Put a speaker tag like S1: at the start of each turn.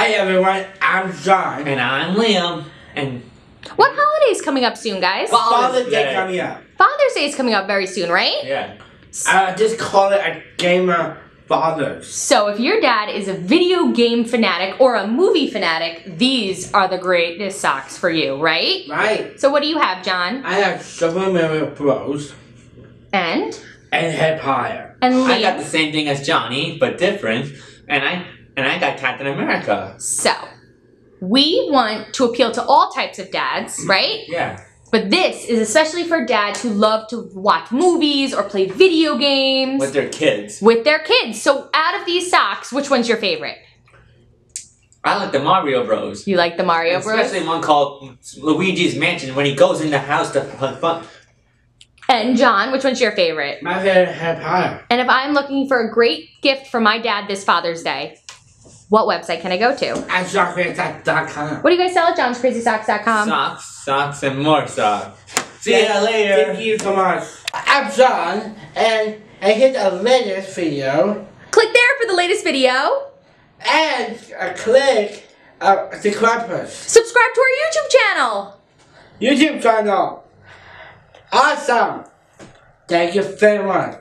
S1: Hi everyone, I'm John.
S2: And I'm Liam. And
S3: What holiday's coming up soon, guys?
S1: Father's Day
S2: Day.
S1: coming up.
S3: Father's Day is coming up very soon, right?
S2: yeah.
S1: Uh, just call it a gamer fathers.
S3: So if your dad is a video game fanatic or a movie fanatic, these are the greatest socks for you, right?
S1: Right.
S3: So what do you have, John?
S1: I have Super Mario Bros.
S3: And
S1: and Empire.
S3: and Liam.
S2: I got the same thing as Johnny, but different. And I and I got Captain America.
S3: So we want to appeal to all types of dads, mm-hmm. right?
S2: Yeah.
S3: But this is especially for dads who love to watch movies or play video games
S2: With their kids.
S3: with their kids. So out of these socks, which one's your favorite?
S2: I like the Mario Bros.
S3: You like the Mario Bros?
S2: Especially one called Luigi's Mansion when he goes in the house to have fun.
S3: And John, which one's your favorite?
S1: My favorite Empire.
S3: And if I'm looking for a great gift for my dad this Father's Day, what website can I go to?
S1: At shockface.com.
S3: What do you guys sell at johnscrazysocks.com?
S2: socks, socks, and more socks. See
S1: Thank-
S2: ya later.
S1: Thank you so much. I'm John, and I hit the latest video,
S3: Click there for the latest video.
S1: and uh, click uh, the Krampus
S3: Subscribe to our YouTube channel.
S1: YouTube channel. Awesome. Thank you very much.